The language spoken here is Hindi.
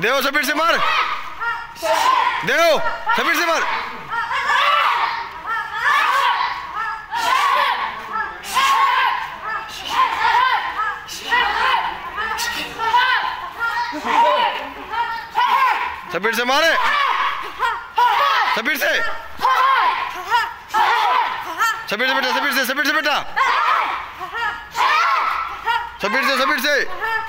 देव सफीर से मार। देव सफीर से मार। सफीर से मारे। सफीर से। सफीर से बेटा सबीर से सबीर से बेटा। सबीर से सबीर से।